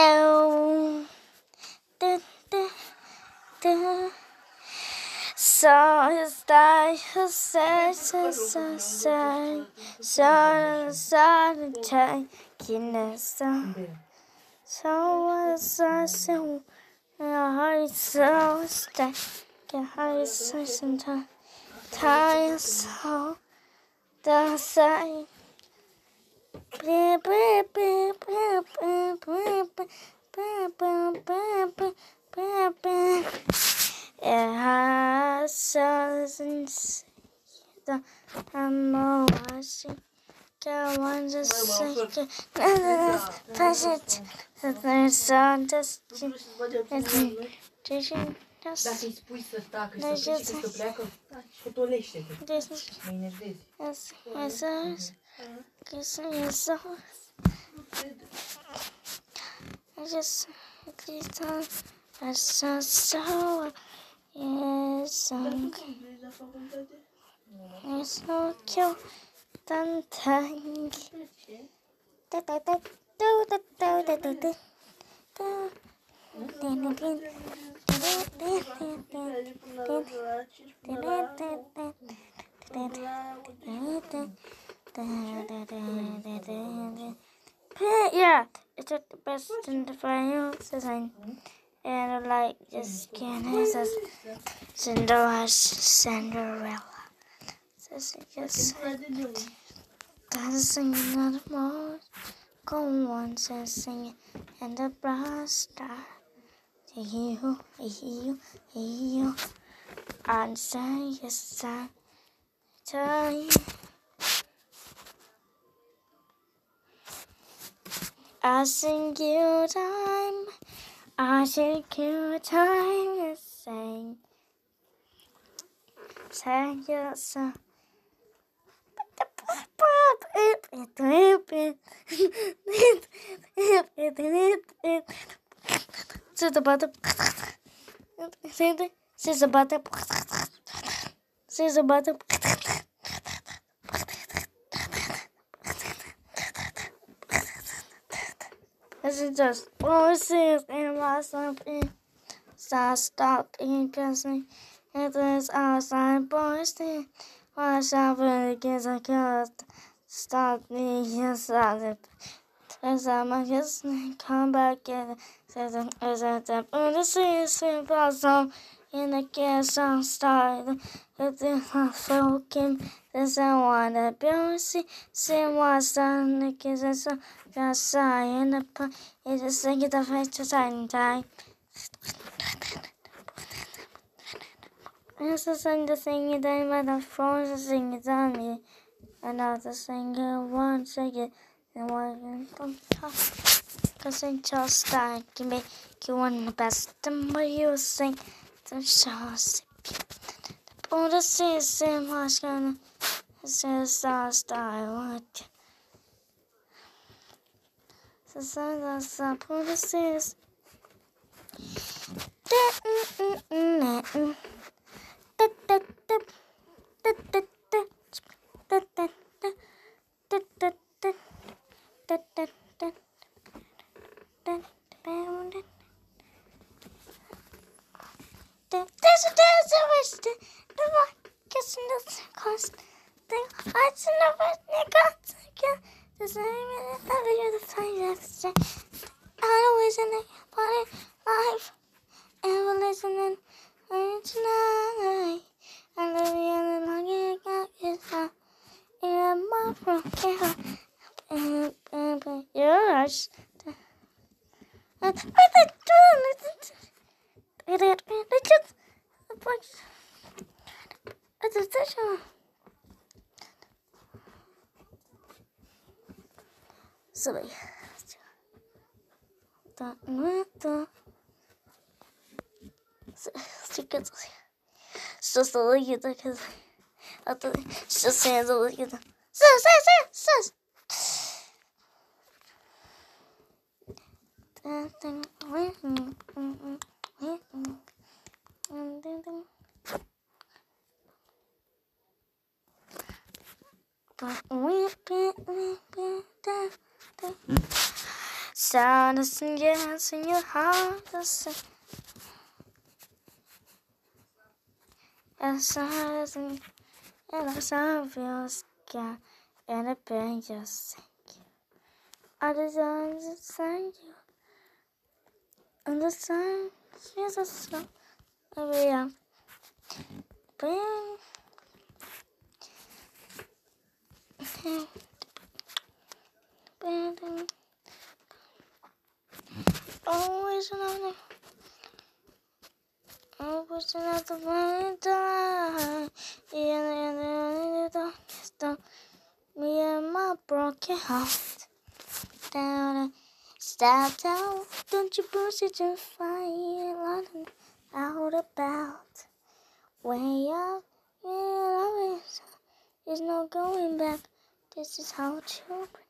do, do, do, do. So his die, his say, say, say, say, so, so, taking us so. So was I so, your heart so stay, your heart so sometimes, time so, the same. It has thousands the I'm watching. Go on just second. It. There's on just Dacă îi spui să tacă că să plece, că să pleacă, potolește-te. Mă enervezi. Esas, Cristo, Esas. Esas, Cristo, Esas, Saua, Esas. Esas, Chio, Tantang. Da, da, da, da, da, da, da, da, da, da, da, da, da, Yeah, it's the best in the final season. And like just skin says Cinderella, Cinderella. Says it just dancing in the most. Go on, says singing, and the bright star. You, you, you, and say yes, I time. I sing you time. I take you time to sing. Sing your song. It's about the. It's about the. It's about the. This is just voices in my something. Stop, stop, and pressing. It is outside boasting. Watch out for the kids I killed. Stop me, yes, I As I'm a kiss, come back and says, as I tap on the sea, blossom in the on star. If the fucking there's I want to be see, what's on the and so just sigh in the pun. It's just think it the face to time time. The sing the sing it then by the phone to sing it on me. Another singer one second and one don't talk. I just like you make you one the best. Number you sing the shows. All the season was gonna says star star what so so so so pull the the one hearts in the west nigga. The same in the other you're the finest. Always in the body life. Listening and tonight. I love you and long you got yourself. In my room, yeah. And, and, and, you're rush. And, what they doing? It it it just a bunch. It's a station. Sorry. Da da da. Secret. Що стало таке? А то що це за таке? Все, все, все, Hmm? Sadness and yes in your heart. As I and as sound feel scared and a pain, just thank All the desire to thank you. And the sun, Jesus, every am. Bring. Always oh, another. Oh, Always another one time. Yeah, yeah, yeah, yeah. Me and my broken heart. Down, stop down. Don't you push it to fire. Out about. Way up. Yeah, there's no going back. This is how children.